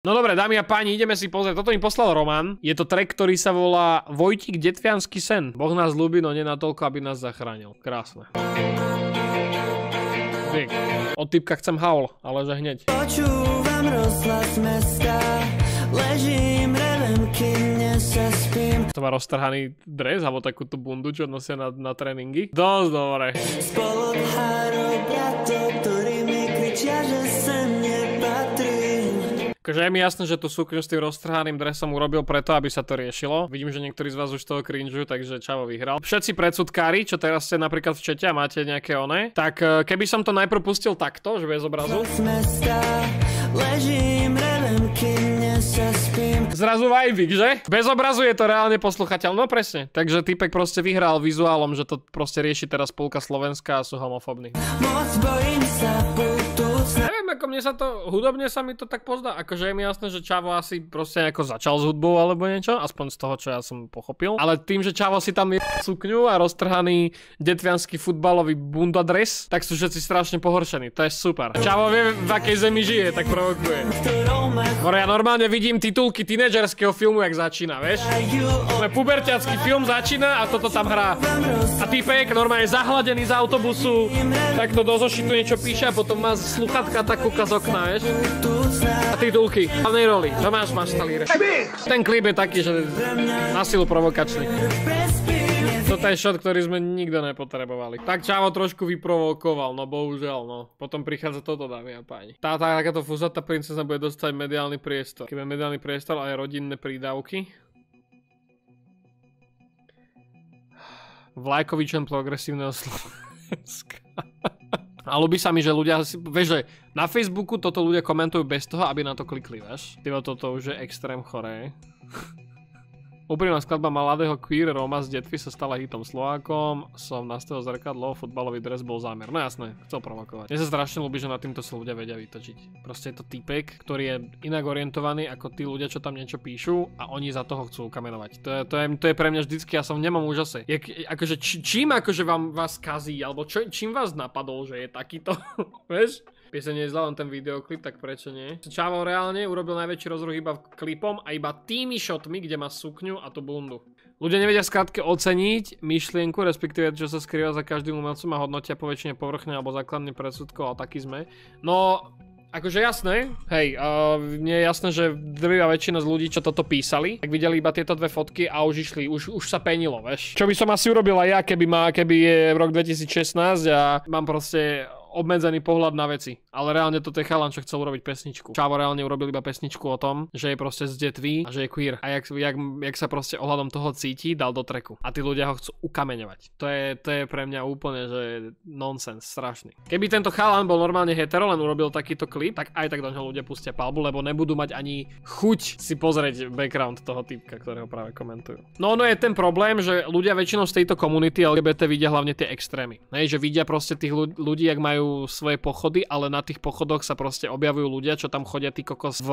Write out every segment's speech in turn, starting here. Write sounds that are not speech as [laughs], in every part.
No dobre, dámy a páni, ideme si pozrieť. Toto mi poslal Roman. Je to track, ktorý sa volá Vojtik Detviansky sen. Boh nás ľúbi, no nie natoľko, aby nás zachránil. Krásne. Big. Od typka chcem haul, ale že hneď. Počúvam rozhlas mesta, ležím, revem, kým sa spím. To má roztrhaný dres, alebo takúto bundu, čo nosia na, na tréningy. Dosť dobre. Spolok ktorí mi kričia, že sem Akože je mi jasné, že tú sukňu s tým roztrhaným dresom urobil preto, aby sa to riešilo. Vidím, že niektorí z vás už toho crinžujú, takže Čavo vyhral. Všetci predsudkári, čo teraz ste napríklad v čete a máte nejaké one, tak e, keby som to najprv pustil takto, že bez obrazu. Zrazu vajbik, že? Bez obrazu je to reálne posluchateľ, no presne. Takže typek proste vyhral vizuálom, že to proste rieši teraz polka Slovenska a sú homofobní. Moc bojím sa Neviem, ako mne sa to, hudobne sa mi to tak pozdá. Akože je mi jasné, že Čavo asi proste ako začal s hudbou alebo niečo, aspoň z toho, čo ja som pochopil. Ale tým, že Čavo si tam je sukňu a roztrhaný detvianský futbalový bundadres, tak sú všetci strašne pohoršení. To je super. Čavo vie, v akej zemi žije, tak provokuje. Hore, ja normálne vidím titulky tínedžerského filmu, jak začína, vieš? Puberťacký film začína a toto tam hrá. A týpek normálne zahladený z autobusu, tak to do zošitu niečo píše a potom má sluch sluchatka tak kúka z okna, vieš? A titulky. V hlavnej roli. Čo máš, máš talíre? Ten klip je taký, že na silu provokačný. Toto je shot, ktorý sme nikto nepotrebovali. Tak Čavo trošku vyprovokoval, no bohužiaľ, no. Potom prichádza toto, dámy a páni. Tá, tá takáto fuzatá princesa bude dostať mediálny priestor. Keď mediálny priestor aj rodinné prídavky. Vlajkovičen progresívneho Slovenska. A ľubí sa mi, že ľudia, vieš, že na Facebooku toto ľudia komentujú bez toho, aby na to klikli, vieš. Tyvo, toto už je extrém choré. Úprimná skladba mladého queer Roma z detvy sa stala hitom Slovákom. Som nastavil zrkadlo, futbalový dres bol zámer. No jasné, chcel provokovať. Mne sa strašne ľúbi, že na týmto sa ľudia vedia vytočiť. Proste je to typek, ktorý je inak orientovaný ako tí ľudia, čo tam niečo píšu a oni za toho chcú kamenovať. To je, to je, to je pre mňa vždycky, ja som v nemom úžase. Jak, akože, či, čím akože vám vás kazí, alebo čo, čím vás napadol, že je takýto, [laughs] vieš? Pieseň je zlá, len ten videoklip, tak prečo nie? Čavo reálne urobil najväčší rozruch iba klipom a iba tými shotmi, kde má sukňu a tú bundu. Ľudia nevedia skrátke oceniť myšlienku, respektíve čo sa skrýva za každým umelcom a hodnotia po väčšine povrchne alebo základný predsudkov a taký sme. No, Akože jasné, hej, uh, mne je jasné, že drvivá väčšina z ľudí, čo toto písali, tak videli iba tieto dve fotky a už išli, už, už sa penilo, vieš. Čo by som asi urobil aj ja, keby, ma, keby je rok 2016 a mám proste obmedzený pohľad na veci. Ale reálne to je chalan, čo chcel urobiť pesničku. Čavo reálne urobil iba pesničku o tom, že je proste z detví a že je queer. A jak, jak, jak sa proste ohľadom toho cíti, dal do treku. A tí ľudia ho chcú ukameňovať. To je, to je pre mňa úplne, že nonsens, strašný. Keby tento chalan bol normálne hetero, len urobil takýto klip, tak aj tak do neho ľudia pustia palbu, lebo nebudú mať ani chuť si pozrieť background toho typka, ktorého práve komentujú. No no je ten problém, že ľudia väčšinou z tejto komunity LGBT vidia hlavne tie extrémy. Hej, že vidia proste tých ľudí, jak majú majú svoje pochody, ale na tých pochodoch sa proste objavujú ľudia, čo tam chodia tí kokos v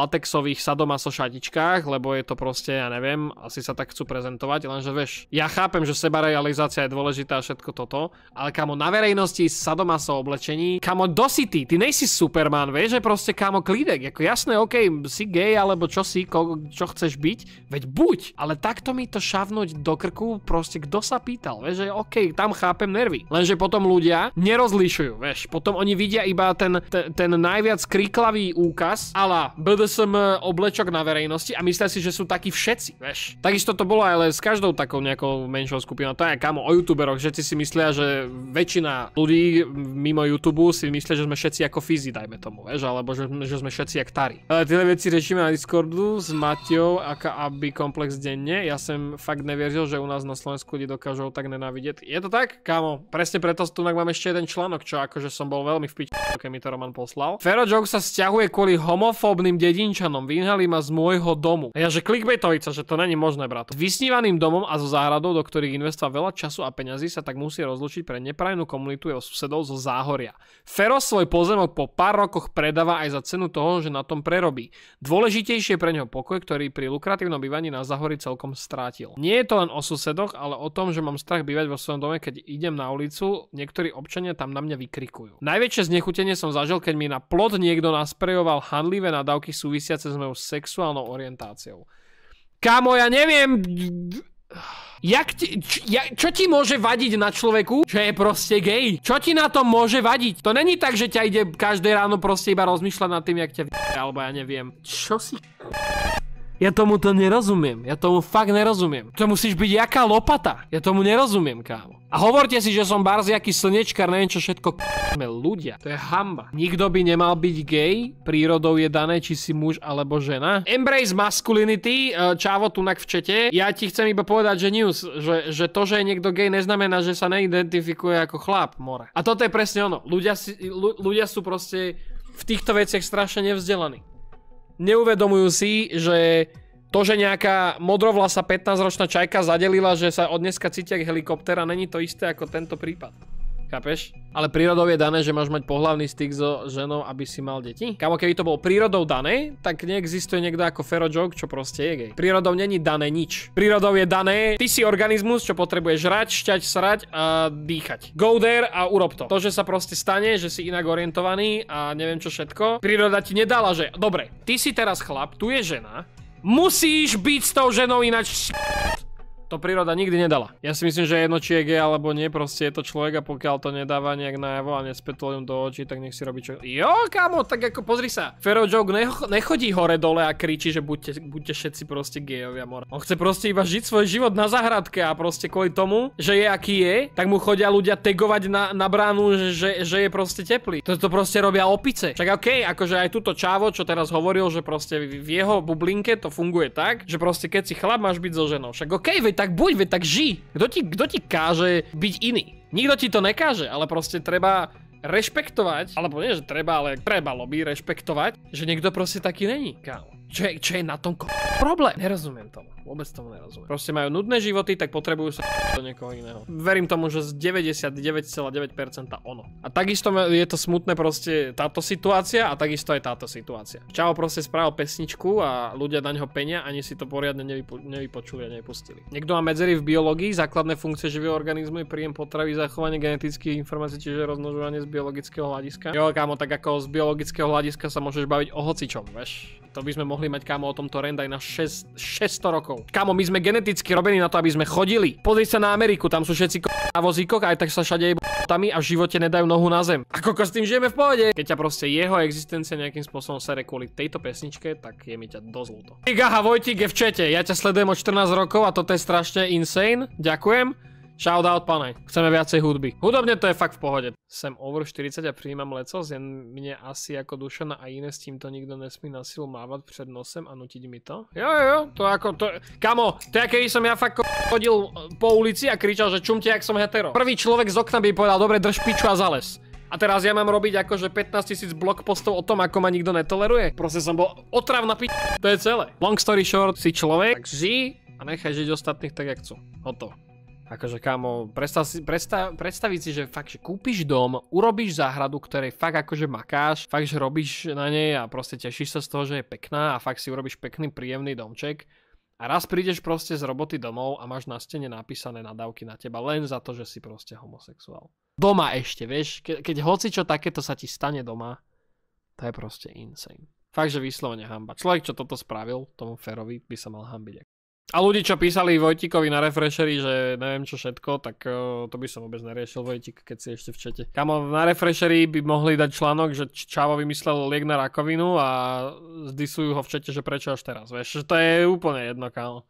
latexových sadomaso šatičkách, lebo je to proste, ja neviem, asi sa tak chcú prezentovať, lenže vieš, ja chápem, že sebarealizácia je dôležitá a všetko toto, ale kamo na verejnosti sadomaso oblečení, kamo do city, ty nejsi Superman, vieš, že proste kamo klídek, ako jasné, ok, si gay alebo čo si, ko, čo chceš byť, veď buď, ale takto mi to šavnúť do krku, proste kto sa pýtal, vieš, že ok, tam chápem nervy, lenže potom ľudia nerozlišujú nezlepšujú, vieš. Potom oni vidia iba ten, ten, ten najviac kríklavý úkaz ala BDSM oblečok na verejnosti a myslia si, že sú takí všetci, vieš. Takisto to bolo ale s každou takou nejakou menšou skupinou. To je kamo o youtuberoch, všetci si myslia, že väčšina ľudí mimo YouTube si myslia, že sme všetci ako Fizi, dajme tomu, vieš, alebo že, že sme všetci jak Tari. Ale tieto veci riešime na Discordu s Matiou, aká aby komplex denne. Ja som fakt neveril, že u nás na Slovensku ľudí dokážu tak nenávidieť. Je to tak? Kámo, presne preto tu mám ešte jeden článok, čo akože som bol veľmi v piči, keď mi to Roman poslal. Fero Joke sa stiahuje kvôli homofóbnym dedinčanom, vyhnali ma z môjho domu. A ja že clickbaitovica, že to není možné, brat. S vysnívaným domom a so záhradou, do ktorých investova veľa času a peňazí, sa tak musí rozlučiť pre neprajnú komunitu jeho susedov zo Záhoria. Fero svoj pozemok po pár rokoch predáva aj za cenu toho, že na tom prerobí. Dôležitejšie pre neho pokoj, ktorý pri lukratívnom bývaní na Záhori celkom strátil. Nie je to len o susedoch, ale o tom, že mám strach bývať vo svojom dome, keď idem na ulicu, niektorí občania tam na mňa vykrikujú. Najväčšie znechutenie som zažil, keď mi na plot niekto nasprejoval handlivé nadávky súvisiace s mojou sexuálnou orientáciou. Kámo, ja neviem... Jak ti, č, ja, čo ti môže vadiť na človeku, že je proste gay? Čo ti na tom môže vadiť? To není tak, že ťa ide každé ráno proste iba rozmýšľať nad tým, jak ťa v... alebo ja neviem. Čo si... Ja tomu to nerozumiem. Ja tomu fakt nerozumiem. To musíš byť jaká lopata. Ja tomu nerozumiem, kámo. A hovorte si, že som barziaký slnečkar, neviem čo všetko k***me ľudia. To je hamba. Nikto by nemal byť gay, prírodou je dané, či si muž alebo žena. Embrace masculinity, e, čávo tunak v čete. Ja ti chcem iba povedať, že news, že, to, že je niekto gay, neznamená, že sa neidentifikuje ako chlap, more. A toto je presne ono. Ľudia sú proste v týchto veciach strašne nevzdelaní. Neuvedomujú si, že to, že nejaká modrovlasa 15-ročná čajka zadelila, že sa od dneska cítia ako helikopter a není to isté ako tento prípad. Chápeš? Ale prírodou je dané, že máš mať pohlavný styk so ženou, aby si mal deti. Kamo, keby to bolo prírodou dané, tak neexistuje niekto ako Fero Joke, čo proste je gay. Prírodou není dané nič. Prírodou je dané, ty si organizmus, čo potrebuje žrať, šťať, srať a dýchať. Go there a urob to. To, že sa proste stane, že si inak orientovaný a neviem čo všetko, príroda ti nedala, že dobre, ty si teraz chlap, tu je žena, Musíš byť s tou ženou ináč to príroda nikdy nedala. Ja si myslím, že jedno či je alebo nie, proste je to človek a pokiaľ to nedáva nejak najavo a nespetol do očí, tak nech si robí čo... Jo, kamo, tak ako pozri sa. Fero Joke necho nechodí hore dole a kričí, že buďte, všetci proste gejovia, mora. On chce proste iba žiť svoj život na zahradke a proste kvôli tomu, že je aký je, tak mu chodia ľudia tegovať na, bránu, že, je proste teplý. To, proste robia opice. Však okej, akože aj túto čávo, čo teraz hovoril, že proste v jeho bublinke to funguje tak, že proste keď si chlap máš byť so ženou. Však okej, veď tak buď, veď tak ži. Kto ti, kto ti káže byť iný? Nikto ti to nekáže, ale proste treba rešpektovať, alebo nie, že treba, ale trebalo by rešpektovať, že niekto proste taký není, kámo. Čo je, čo je na tom problém? Nerozumiem tomu. Vôbec tomu nerozumiem. Proste majú nudné životy, tak potrebujú sa do niekoho iného. Verím tomu, že z 99,9% ono. A takisto je to smutné proste táto situácia a takisto aj táto situácia. Čavo proste spravil pesničku a ľudia na neho penia, ani si to poriadne nevypo nevypočuli a nepustili. Niekto má medzery v biológii, základné funkcie živého organizmu je príjem potravy, zachovanie genetických informácií, čiže rozmnožovanie z biologického hľadiska. Jo, kámo, tak ako z biologického hľadiska sa môžeš baviť o hocičom, vieš. To by sme mohli mať kámo o tomto rend aj na 6, 600 rokov. Kámo, my sme geneticky robení na to, aby sme chodili. Pozri sa na Ameriku, tam sú všetci na vozíkoch, aj tak sa všade tami a v živote nedajú nohu na zem. A koko s tým žijeme v pohode. Keď ťa proste jeho existencia nejakým spôsobom sere kvôli tejto pesničke, tak je mi ťa dosť ľúto. Gaha Vojtik je v čete, ja ťa sledujem od 14 rokov a toto je strašne insane. Ďakujem. Shoutout, pane. Chceme viacej hudby. Hudobne to je fakt v pohode. Sem over 40 a prijímam lecos, jen mne asi ako Dušana a iné s týmto nikto nesmí na silu mávať pred nosem a nutiť mi to. Jo, jo, jo, to ako, to, kamo, to je keby som ja fakt chodil po ulici a kričal, že čumte, jak som hetero. Prvý človek z okna by povedal, dobre, drž piču a zales. A teraz ja mám robiť akože 15 tisíc blog postov o tom, ako ma nikto netoleruje. Proste som bol otravná pič. To je celé. Long story short, si človek, tak ži a nechaj žiť ostatných tak, jak chcú. Hotovo. Akože kámo, predstav si, predstav, predstaviť si, že fakt, že kúpiš dom, urobíš záhradu, ktorej fakt akože makáš, fakt, že robíš na nej a proste tešíš sa z toho, že je pekná a fakt si urobíš pekný, príjemný domček. A raz prídeš proste z roboty domov a máš na stene napísané nadávky na teba len za to, že si proste homosexuál. Doma ešte, vieš, ke, keď hoci čo takéto sa ti stane doma, to je proste insane. Fakt, že vyslovene hamba. Človek, čo toto spravil, tomu Ferovi, by sa mal hambiť. A ľudí, čo písali Vojtikovi na refreshery, že neviem čo všetko, tak uh, to by som vôbec neriešil Vojtik, keď si ešte v čete. Kamo, na refreshery by mohli dať článok, že Čavo vymyslel liek na rakovinu a zdisujú ho v čete, že prečo až teraz, vieš, to je úplne jedno, kamo.